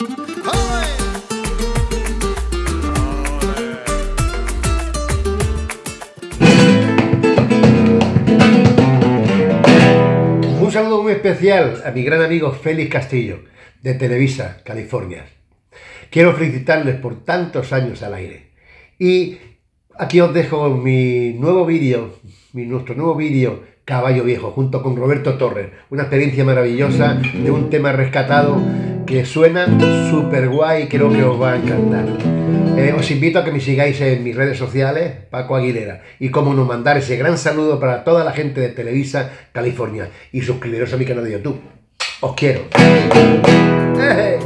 Un saludo muy especial a mi gran amigo Félix Castillo, de Televisa, California. Quiero felicitarles por tantos años al aire. Y aquí os dejo mi nuevo vídeo, nuestro nuevo vídeo Caballo Viejo, junto con Roberto Torres. Una experiencia maravillosa de un tema rescatado que suena súper guay y creo que os va a encantar. Eh, os invito a que me sigáis en mis redes sociales, Paco Aguilera, y como no mandar ese gran saludo para toda la gente de Televisa, California, y suscribiros a mi canal de YouTube. Os quiero. ¡Eh!